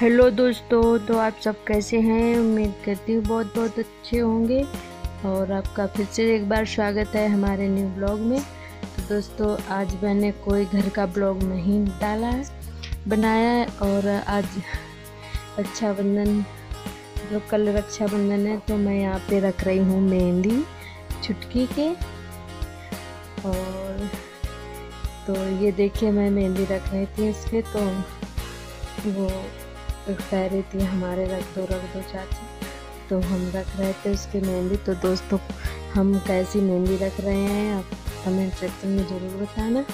Hello दोस्तों तो आप सब कैसे हैं? उम्मीद करती हूँ बहुत बहुत अच्छे होंगे। और आपका फिर से एक बार स्वागत है हमारे न्यू ब्लॉग में। तो दोस्तों, आज मैंने कोई घर का ब्लॉग नहीं डाला है, बनाया है। और आज रक्षाबंधन जो कल रक्षाबंधन है तो मैं यहाँ पे रख रही हूँ मेहंदी छुटकी के। और तो ये देखिए, मैं मेहंदी रख रही थी इसके तो वो कह रही थी हमारे रख दो रख दो चाची। तो हम रख रहे थे उसकी मेहंदी। तो दोस्तों, हम कैसी मेहंदी रख रहे हैं, आप कमेंट सेक्शन में ज़रूर बताना।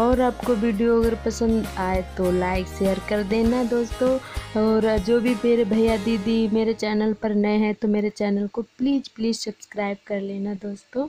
और आपको वीडियो अगर पसंद आए तो लाइक शेयर कर देना दोस्तों। और जो भी मेरे भैया दीदी मेरे चैनल पर नए हैं तो मेरे चैनल को प्लीज़ प्लीज़ सब्सक्राइब कर लेना दोस्तों।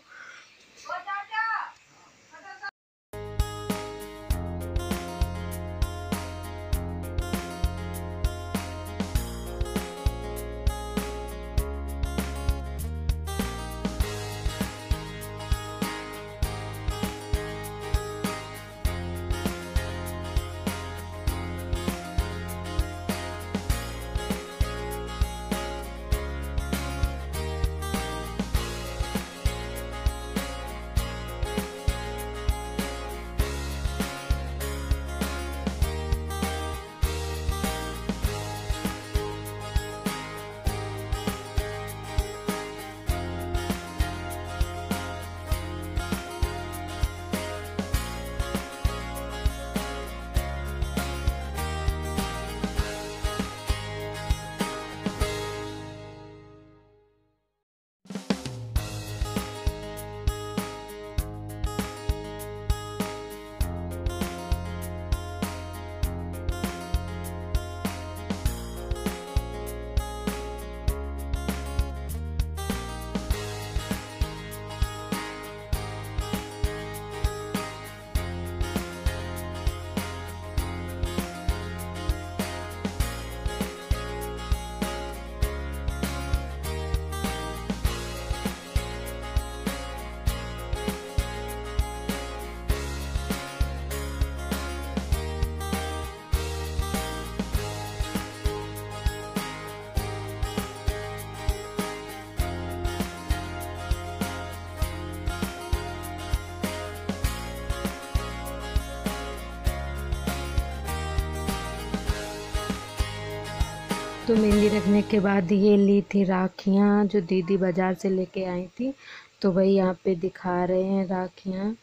तो मेहंदी रखने के बाद ये ली थी राखियाँ, जो दीदी बाज़ार से लेके आई थी। तो वही यहाँ पे दिखा रहे हैं राखियाँ।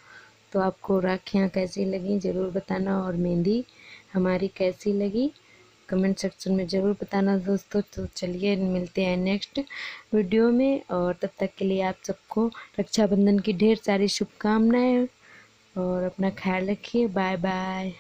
तो आपको राखियाँ कैसी लगी ज़रूर बताना और मेहंदी हमारी कैसी लगी कमेंट सेक्शन में ज़रूर बताना दोस्तों। तो चलिए मिलते हैं नेक्स्ट वीडियो में और तब तक के लिए आप सबको रक्षाबंधन की ढेर सारी शुभकामनाएँ और अपना ख्याल रखिए। Bye bye.